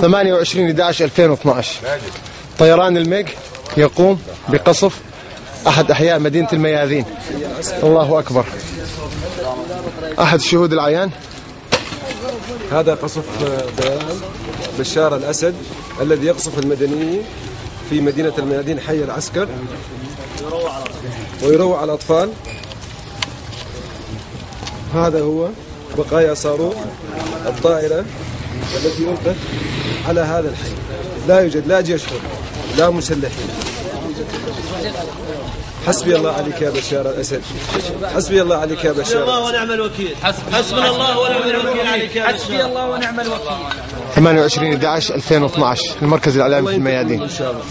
28 11 2012 طيران الميج يقوم بقصف أحد أحياء مدينة الميادين الله أكبر. أحد الشهود العيان هذا قصف بيان بشار الأسد الذي يقصف المدنيين في مدينة الميادين حي العسكر ويروع على الأطفال. هذا هو بقايا صاروخ الطائرة. التي ألقت على هذا الحي لا يوجد لا جيش حر لا مسلحين. حسبي الله عليك يا بشار الأسد. حسبي الله عليك يا بشار الله ونعم الوكيل. حسبنا الله ونعم الوكيل عليك يا حسبي الله ونعم الوكيل. 28 11 2012 المركز الإعلامي في الميادين. إن شاء الله.